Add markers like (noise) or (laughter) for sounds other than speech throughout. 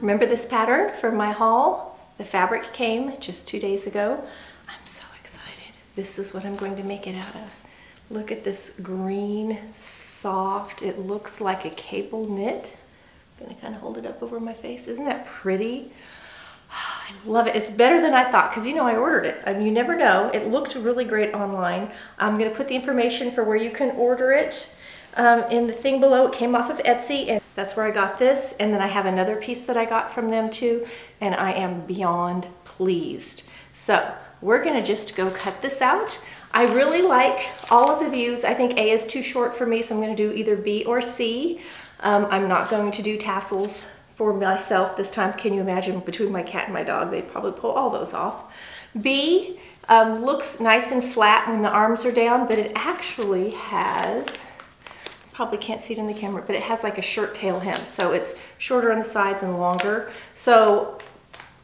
Remember this pattern from my haul? The fabric came just two days ago. I'm so excited. This is what I'm going to make it out of. Look at this green, soft, it looks like a cable knit. I'm gonna kind of hold it up over my face. Isn't that pretty? I love it. It's better than I thought because you know I ordered it. I mean, you never know. It looked really great online. I'm going to put the information for where you can order it um, in the thing below. It came off of Etsy and that's where I got this. And then I have another piece that I got from them too. And I am beyond pleased. So we're going to just go cut this out. I really like all of the views. I think A is too short for me, so I'm going to do either B or C. am um, not going to do tassels for myself this time. Can you imagine between my cat and my dog, they'd probably pull all those off. B um, looks nice and flat when the arms are down, but it actually has, probably can't see it in the camera, but it has like a shirt tail hem. So it's shorter on the sides and longer. So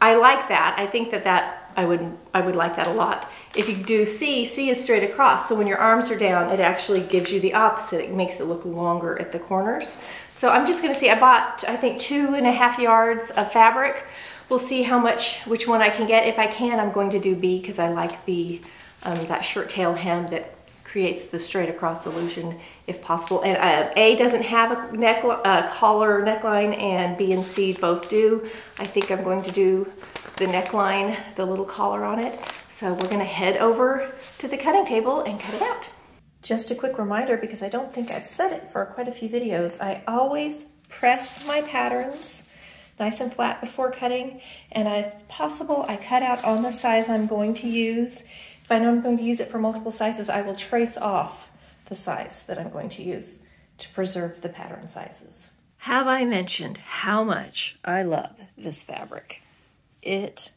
I like that. I think that that I would I would like that a lot. If you do C, C is straight across. So when your arms are down, it actually gives you the opposite. It makes it look longer at the corners. So I'm just gonna see, I bought, I think two and a half yards of fabric. We'll see how much, which one I can get. If I can, I'm going to do B because I like the um, that shirt tail hem that creates the straight across illusion if possible. And uh, A doesn't have a neck, uh, collar neckline and B and C both do. I think I'm going to do the neckline, the little collar on it. So we're gonna head over to the cutting table and cut it out. Just a quick reminder, because I don't think I've said it for quite a few videos, I always press my patterns nice and flat before cutting, and if possible, I cut out on the size I'm going to use. If I know I'm going to use it for multiple sizes, I will trace off the size that I'm going to use to preserve the pattern sizes. Have I mentioned how much I love this fabric? It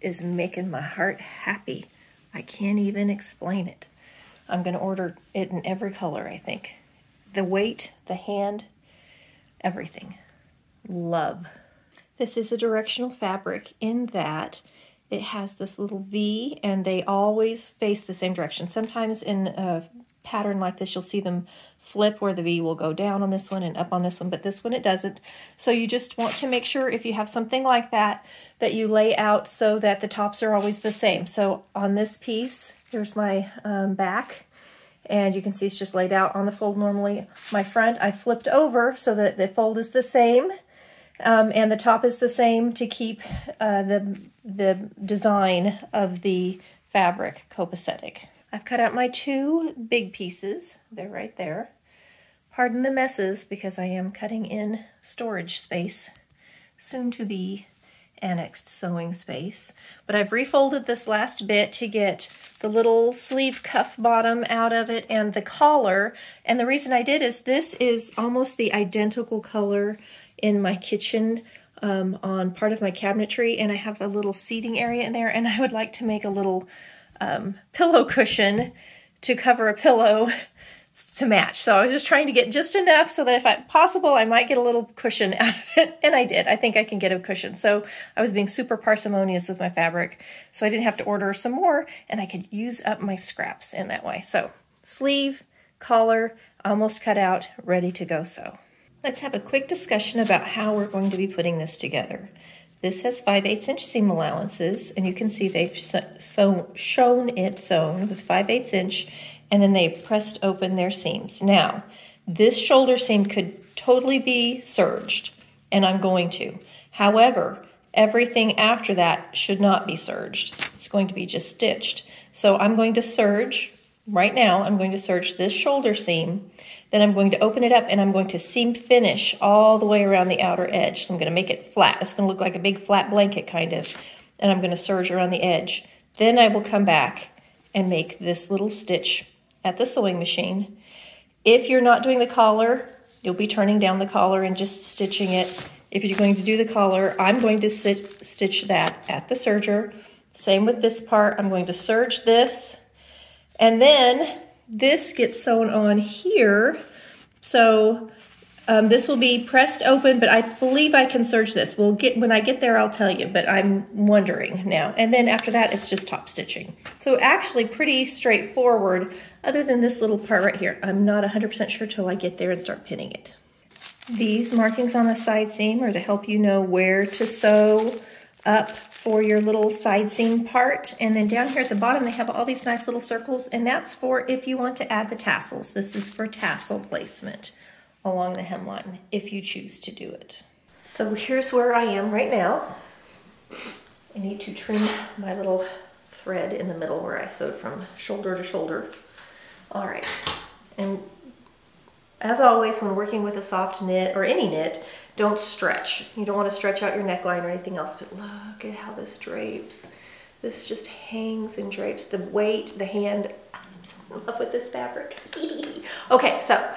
is making my heart happy. I can't even explain it. I'm going to order it in every color, I think. The weight, the hand, everything. Love. This is a directional fabric in that it has this little V and they always face the same direction. Sometimes in a pattern like this, you'll see them flip where the V will go down on this one and up on this one, but this one it doesn't. So you just want to make sure if you have something like that, that you lay out so that the tops are always the same. So on this piece, here's my um, back, and you can see it's just laid out on the fold normally. My front, I flipped over so that the fold is the same, um, and the top is the same to keep uh, the, the design of the fabric copacetic. I've cut out my two big pieces. They're right there. Pardon the messes because I am cutting in storage space, soon to be annexed sewing space. But I've refolded this last bit to get the little sleeve cuff bottom out of it and the collar. And the reason I did is this is almost the identical color in my kitchen um, on part of my cabinetry. And I have a little seating area in there. And I would like to make a little um, pillow cushion to cover a pillow to match. So I was just trying to get just enough so that if I, possible, I might get a little cushion (laughs) out of it. And I did. I think I can get a cushion. So I was being super parsimonious with my fabric. So I didn't have to order some more and I could use up my scraps in that way. So sleeve, collar, almost cut out, ready to go sew. Let's have a quick discussion about how we're going to be putting this together. This has 5 8 inch seam allowances, and you can see they've sewn, shown it sewn with 5 8 inch, and then they pressed open their seams. Now, this shoulder seam could totally be serged, and I'm going to. However, everything after that should not be serged. It's going to be just stitched. So I'm going to serge, right now, I'm going to serge this shoulder seam, then I'm going to open it up and I'm going to seam finish all the way around the outer edge. So I'm going to make it flat. It's going to look like a big flat blanket kind of. And I'm going to serge around the edge. Then I will come back and make this little stitch at the sewing machine. If you're not doing the collar, you'll be turning down the collar and just stitching it. If you're going to do the collar, I'm going to sit, stitch that at the serger. Same with this part. I'm going to serge this. And then this gets sewn on here. So Um, this will be pressed open, but I believe I can serge this. We'll get when I get there, I'll tell you, but I'm wondering now. And then after that, it's just top stitching. So actually pretty straightforward, other than this little part right here. I'm not 100% sure till I get there and start pinning it. These markings on the side seam are to help you know where to sew up for your little side seam part. And then down here at the bottom, they have all these nice little circles, and that's for if you want to add the tassels. This is for tassel placement along the hemline if you choose to do it. So here's where I am right now. I need to trim my little thread in the middle where I sewed from shoulder to shoulder. All right, and as always, when working with a soft knit or any knit, don't stretch. You don't want to stretch out your neckline or anything else, but look at how this drapes. This just hangs and drapes. The weight, the hand, I'm so in love with this fabric. (laughs) okay, so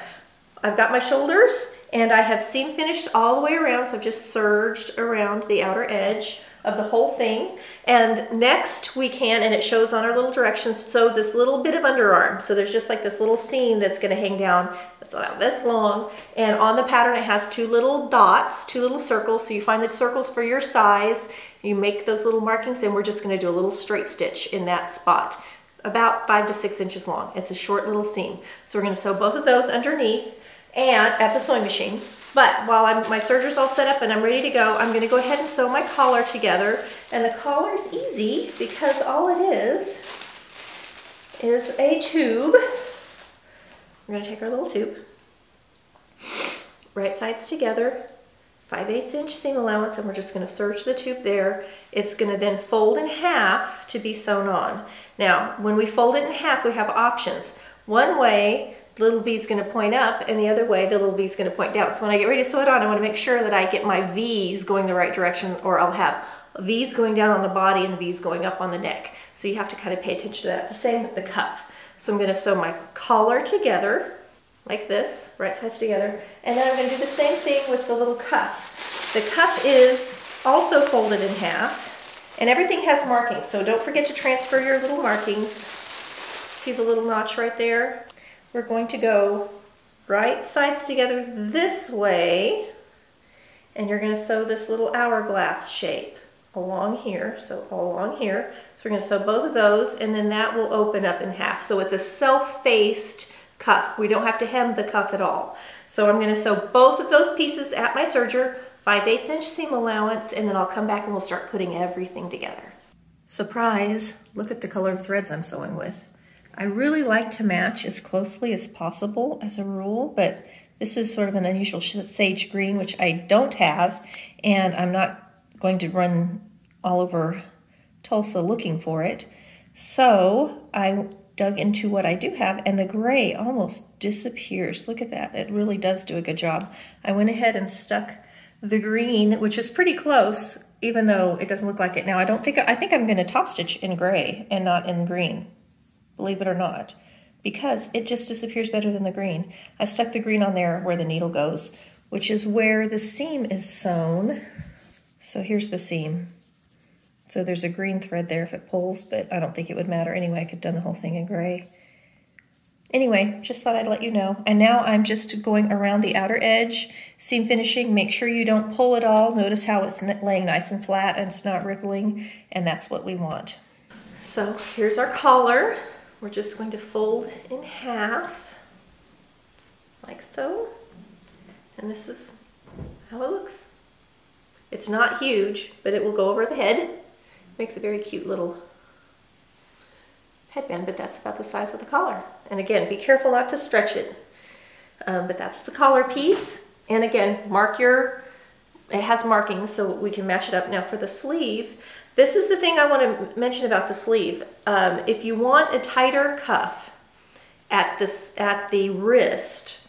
I've got my shoulders and I have seam finished all the way around, so I've just serged around the outer edge of the whole thing. And next we can, and it shows on our little directions, sew this little bit of underarm. So there's just like this little seam that's gonna hang down that's about this long. And on the pattern it has two little dots, two little circles. So you find the circles for your size, you make those little markings and we're just gonna do a little straight stitch in that spot about five to six inches long. It's a short little seam. So we're gonna sew both of those underneath and at the sewing machine. But while I'm, my serger's all set up and I'm ready to go, I'm gonna go ahead and sew my collar together. And the collar is easy because all it is is a tube. We're gonna take our little tube, right sides together, 5 8 inch seam allowance, and we're just gonna serge the tube there. It's gonna then fold in half to be sewn on. Now, when we fold it in half, we have options. One way little V is going to point up and the other way the little V is going to point down. So when I get ready to sew it on, I want to make sure that I get my V's going the right direction or I'll have V's going down on the body and V's going up on the neck. So you have to kind of pay attention to that. The same with the cuff. So I'm going to sew my collar together like this, right sides together. And then I'm going to do the same thing with the little cuff. The cuff is also folded in half and everything has markings. So don't forget to transfer your little markings. See the little notch right there? We're going to go right sides together this way and you're going to sew this little hourglass shape along here, so all along here. So we're going to sew both of those and then that will open up in half. So it's a self-faced cuff. We don't have to hem the cuff at all. So I'm going to sew both of those pieces at my serger, 5 8 inch seam allowance, and then I'll come back and we'll start putting everything together. Surprise, look at the color of threads I'm sewing with. I really like to match as closely as possible as a rule, but this is sort of an unusual sage green, which I don't have, and I'm not going to run all over Tulsa looking for it. So I dug into what I do have, and the gray almost disappears. Look at that. It really does do a good job. I went ahead and stuck the green, which is pretty close, even though it doesn't look like it. Now, I don't think, I think I'm going to top stitch in gray and not in green believe it or not, because it just disappears better than the green. I stuck the green on there where the needle goes, which is where the seam is sewn. So here's the seam. So there's a green thread there if it pulls, but I don't think it would matter anyway. I could have done the whole thing in gray. Anyway, just thought I'd let you know. And now I'm just going around the outer edge, seam finishing. Make sure you don't pull at all. Notice how it's laying nice and flat and it's not rippling, and that's what we want. So here's our collar. We're just going to fold in half, like so. And this is how it looks. It's not huge, but it will go over the head. Makes a very cute little headband, but that's about the size of the collar. And again, be careful not to stretch it. Um, but that's the collar piece. And again, mark your, it has markings so we can match it up. Now for the sleeve, this is the thing I want to mention about the sleeve. Um, if you want a tighter cuff at, this, at the wrist,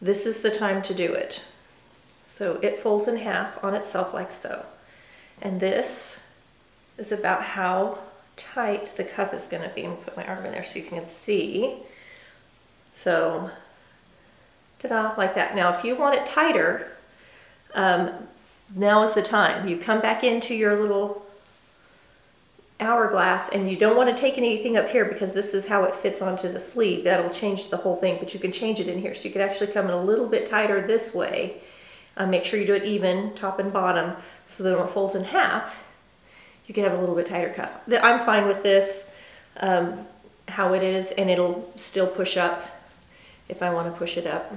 this is the time to do it. So it folds in half on itself like so. And this is about how tight the cuff is going to be. I'm going to put my arm in there so you can see. So, ta-da, like that. Now, if you want it tighter, um, now is the time. You come back into your little hourglass and you don't want to take anything up here because this is how it fits onto the sleeve. That'll change the whole thing, but you can change it in here. So you could actually come in a little bit tighter this way. Uh, make sure you do it even, top and bottom, so that when it folds in half, you can have a little bit tighter cuff. I'm fine with this, um, how it is, and it'll still push up if I want to push it up.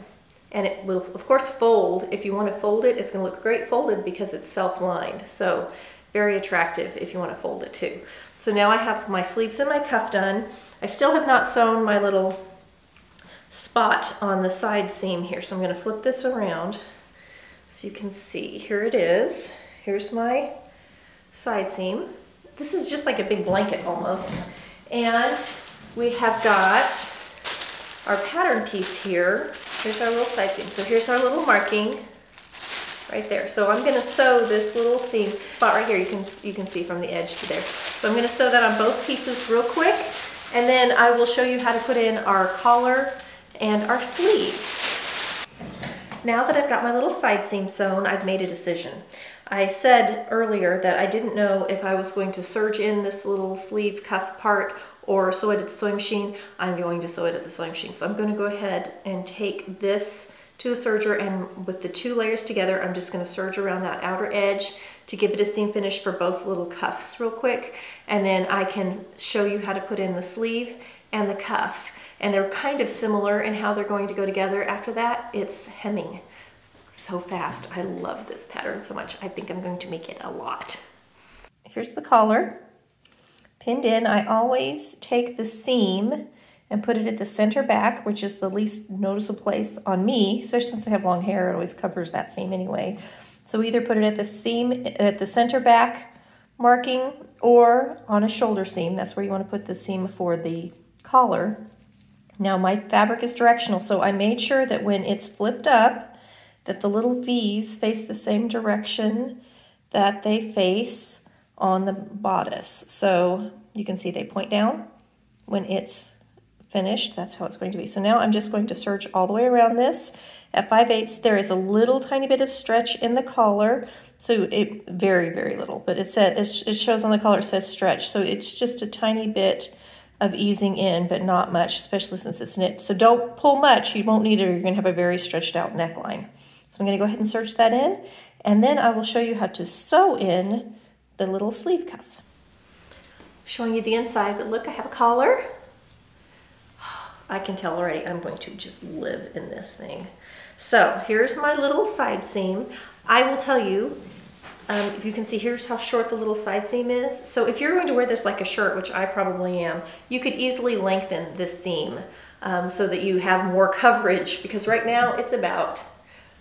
And it will, of course, fold. If you want to fold it, it's going to look great folded because it's self-lined. So very attractive if you want to fold it too. So now I have my sleeves and my cuff done. I still have not sewn my little spot on the side seam here. So I'm going to flip this around so you can see. Here it is. Here's my side seam. This is just like a big blanket almost. And we have got our pattern piece here. Here's our little side seam. So here's our little marking right there. So I'm gonna sew this little seam spot right here. You can, you can see from the edge to there. So I'm gonna sew that on both pieces real quick. And then I will show you how to put in our collar and our sleeves. Now that I've got my little side seam sewn, I've made a decision. I said earlier that I didn't know if I was going to serge in this little sleeve cuff part or sew it at the sewing machine. I'm going to sew it at the sewing machine. So I'm going to go ahead and take this to the serger and with the two layers together, I'm just gonna serge around that outer edge to give it a seam finish for both little cuffs real quick. And then I can show you how to put in the sleeve and the cuff. And they're kind of similar in how they're going to go together. After that, it's hemming so fast. I love this pattern so much. I think I'm going to make it a lot. Here's the collar pinned in. I always take the seam and put it at the center back, which is the least noticeable place on me, especially since I have long hair, it always covers that seam anyway. So either put it at the seam, at the center back marking, or on a shoulder seam. That's where you want to put the seam for the collar. Now my fabric is directional, so I made sure that when it's flipped up, that the little V's face the same direction that they face on the bodice. So you can see they point down when it's finished. That's how it's going to be. So now I'm just going to serge all the way around this. At 5 eighths, there is a little tiny bit of stretch in the collar. So it very, very little, but it says it shows on the collar, it says stretch. So it's just a tiny bit of easing in, but not much, especially since it's knit. So don't pull much. You won't need it or you're going to have a very stretched out neckline. So I'm going to go ahead and serge that in. And then I will show you how to sew in the little sleeve cuff. Showing you the inside, but look, I have a collar. I can tell already I'm going to just live in this thing. So here's my little side seam. I will tell you, um, if you can see, here's how short the little side seam is. So if you're going to wear this like a shirt, which I probably am, you could easily lengthen this seam um, so that you have more coverage because right now it's about,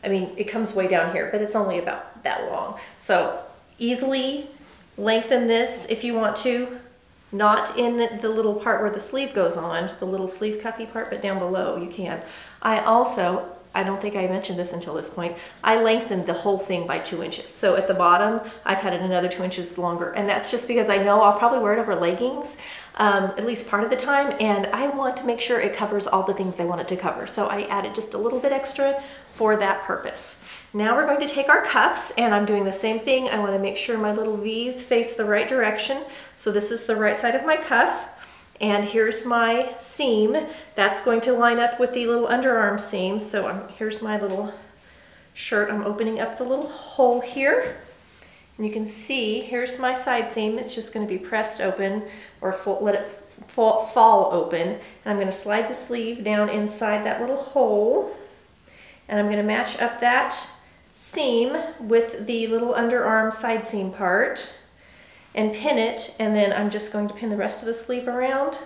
I mean, it comes way down here, but it's only about that long. So easily lengthen this if you want to not in the little part where the sleeve goes on, the little sleeve cuffy part, but down below you can. I also, I don't think I mentioned this until this point, I lengthened the whole thing by two inches. So at the bottom, I cut it another two inches longer. And that's just because I know I'll probably wear it over leggings, um, at least part of the time. And I want to make sure it covers all the things I want it to cover. So I added just a little bit extra for that purpose. Now we're going to take our cuffs and I'm doing the same thing. I want to make sure my little V's face the right direction. So this is the right side of my cuff and here's my seam. That's going to line up with the little underarm seam. So I'm, here's my little shirt. I'm opening up the little hole here. And you can see, here's my side seam. It's just going to be pressed open or let it fall, fall open. And I'm going to slide the sleeve down inside that little hole. And I'm going to match up that seam with the little underarm side seam part and pin it and then I'm just going to pin the rest of the sleeve around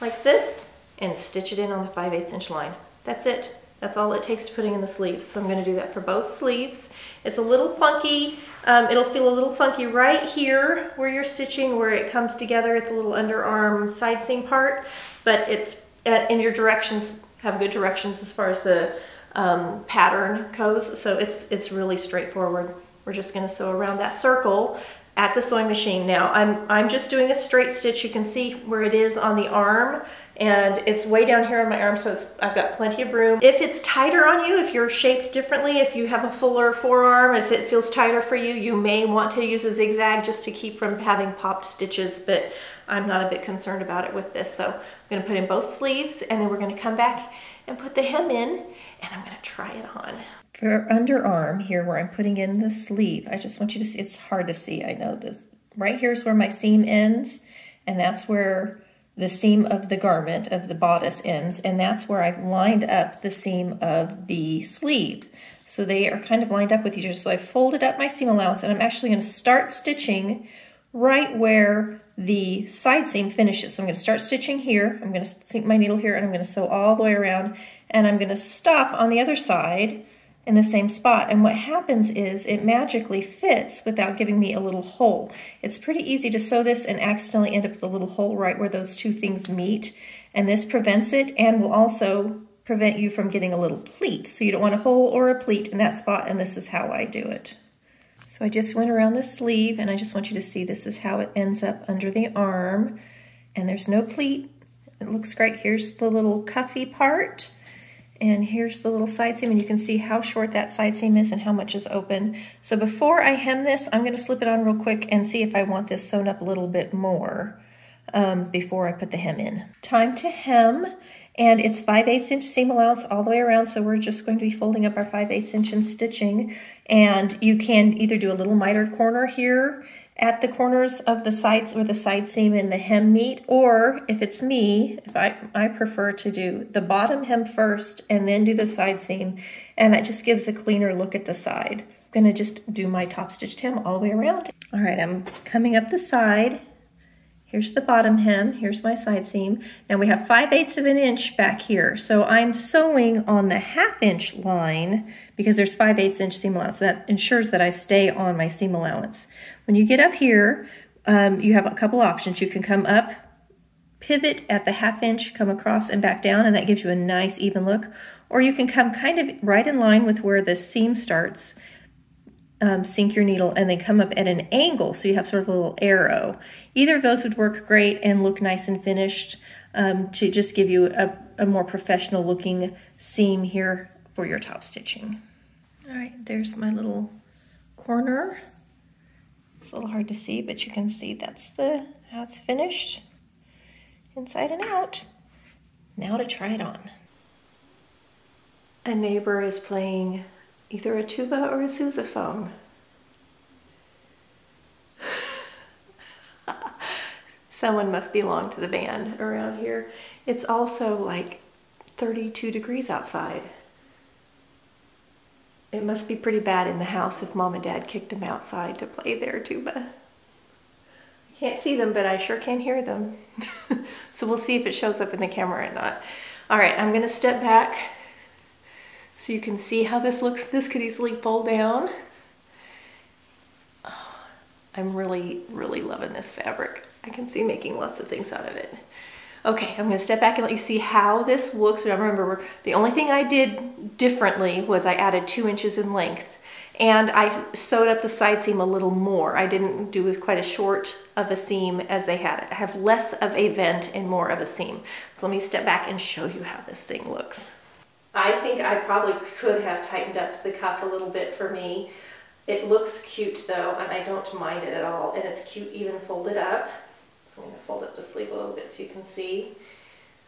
like this and stitch it in on the 5 8 inch line. That's it. That's all it takes to putting in the sleeves. So I'm going to do that for both sleeves. It's a little funky. Um, it'll feel a little funky right here where you're stitching, where it comes together at the little underarm side seam part. But it's at, in your directions, have good directions as far as the um, pattern goes. So it's, it's really straightforward. We're just gonna sew around that circle at the sewing machine. Now I'm, I'm just doing a straight stitch. You can see where it is on the arm and it's way down here on my arm so it's, I've got plenty of room. If it's tighter on you, if you're shaped differently, if you have a fuller forearm, if it feels tighter for you, you may want to use a zigzag just to keep from having popped stitches, but I'm not a bit concerned about it with this. So I'm gonna put in both sleeves and then we're gonna come back and put the hem in and I'm gonna try it on. For underarm here where I'm putting in the sleeve, I just want you to see, it's hard to see, I know this. Right here is where my seam ends and that's where the seam of the garment of the bodice ends and that's where I've lined up the seam of the sleeve. So they are kind of lined up with each other. So I folded up my seam allowance and I'm actually going to start stitching right where the side seam finishes. So I'm going to start stitching here. I'm going to sink my needle here and I'm going to sew all the way around and I'm going to stop on the other side in the same spot. And what happens is it magically fits without giving me a little hole. It's pretty easy to sew this and accidentally end up with a little hole right where those two things meet. And this prevents it and will also prevent you from getting a little pleat. So you don't want a hole or a pleat in that spot, and this is how I do it. So I just went around the sleeve, and I just want you to see this is how it ends up under the arm. And there's no pleat. It looks great. Here's the little cuffy part. And here's the little side seam, and you can see how short that side seam is and how much is open. So before I hem this, I'm gonna slip it on real quick and see if I want this sewn up a little bit more um, before I put the hem in. Time to hem, and it's 5 8 inch seam allowance all the way around, so we're just going to be folding up our 5 8 inch and stitching. And you can either do a little mitered corner here at the corners of the sides where the side seam and the hem meet, or if it's me, if I, I prefer to do the bottom hem first and then do the side seam, and that just gives a cleaner look at the side. I'm gonna just do my top stitched hem all the way around. All right, I'm coming up the side Here's the bottom hem, here's my side seam. Now we have 5 eighths of an inch back here. So I'm sewing on the half inch line because there's 5 eighths inch seam allowance. That ensures that I stay on my seam allowance. When you get up here, um, you have a couple options. You can come up, pivot at the half inch, come across and back down, and that gives you a nice even look. Or you can come kind of right in line with where the seam starts um, sink your needle and they come up at an angle so you have sort of a little arrow. Either of those would work great and look nice and finished um, to just give you a, a more professional looking seam here for your top stitching. All right, there's my little corner. It's a little hard to see, but you can see that's the how it's finished inside and out. Now to try it on. A neighbor is playing either a tuba or a sousaphone. (laughs) Someone must belong to the band around here. It's also like 32 degrees outside. It must be pretty bad in the house if mom and dad kicked them outside to play their tuba. I can't see them, but I sure can hear them. (laughs) so we'll see if it shows up in the camera or not. All right, I'm gonna step back so you can see how this looks. This could easily fold down. Oh, I'm really, really loving this fabric. I can see making lots of things out of it. Okay, I'm gonna step back and let you see how this looks. Remember, the only thing I did differently was I added two inches in length and I sewed up the side seam a little more. I didn't do with quite as short of a seam as they had. I have less of a vent and more of a seam. So let me step back and show you how this thing looks. I think I probably could have tightened up the cuff a little bit for me. It looks cute though, and I don't mind it at all. And it's cute even folded up. So I'm gonna fold up the sleeve a little bit so you can see.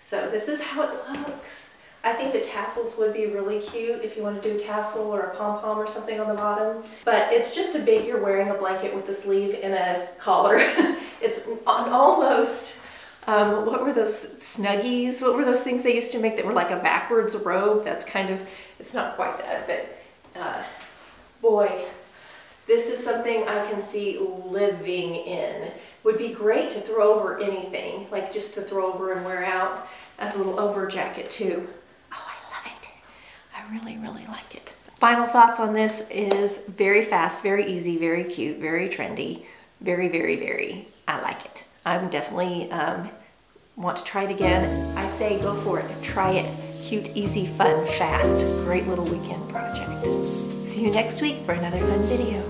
So this is how it looks. I think the tassels would be really cute if you want to do a tassel or a pom-pom or something on the bottom. But it's just a bit you're wearing a blanket with the sleeve and a collar. (laughs) it's an almost um, what were those snuggies? What were those things they used to make that were like a backwards robe? That's kind of, it's not quite that, but uh, boy, this is something I can see living in. Would be great to throw over anything, like just to throw over and wear out as a little over jacket too. Oh, I love it. I really, really like it. Final thoughts on this is very fast, very easy, very cute, very trendy, very, very, very, I like it. I'm definitely um, want to try it again. I say go for it, try it. Cute, easy, fun, fast. Great little weekend project. See you next week for another fun video.